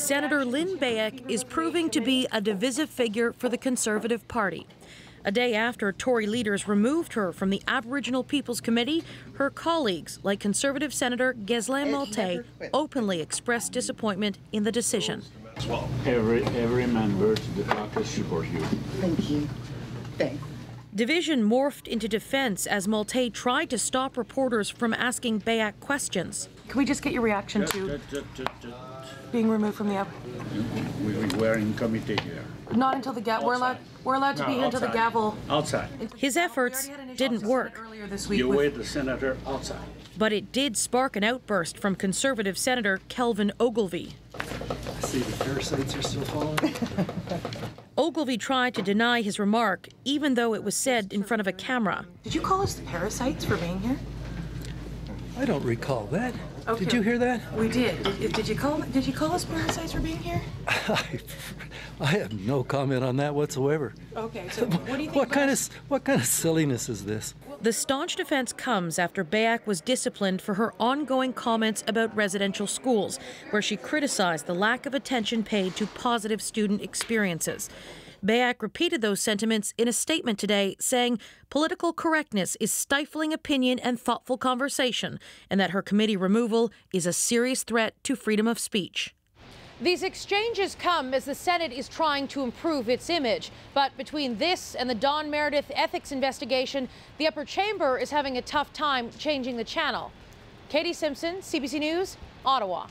Senator Lynn Beyak is proving to be a divisive figure for the Conservative Party. A day after Tory leaders removed her from the Aboriginal People's Committee, her colleagues, like Conservative Senator Ghislain Maltais, openly expressed disappointment in the decision. Every, every member to the caucus support you. Thank you. Thanks. Division morphed into defense as Maltais tried to stop reporters from asking Beyak questions. Can we just get your reaction to being removed from the app? We we were in committee here. Not until the gavel. We're allowed. We're allowed to be here until the outside. gavel. Outside. His efforts We already had an didn't work, earlier this week You with- wait the senator outside. but it did spark an outburst from Conservative Senator Kelvin Ogilvie. I see the parasites are still following. Ogilvie tried to deny his remark, even though it was said in front of a camera. Did you call us the parasites for being here? I don't recall that. Okay. Did you hear that? We did. Did, did you call? Did you call us parasites for being here? I, I have no comment on that whatsoever. Okay. So what do you think? What about kind of what kind of silliness is this? The staunch defense comes after Beyak was disciplined for her ongoing comments about residential schools, where she criticized the lack of attention paid to positive student experiences. Beyak repeated those sentiments in a statement today, saying political correctness is stifling opinion and thoughtful conversation, and that her committee removal is a serious threat to freedom of speech. These exchanges come as the Senate is trying to improve its image. But between this and the Don Meredith ethics investigation, the upper chamber is having a tough time changing the channel. Katie Simpson, CBC News, Ottawa.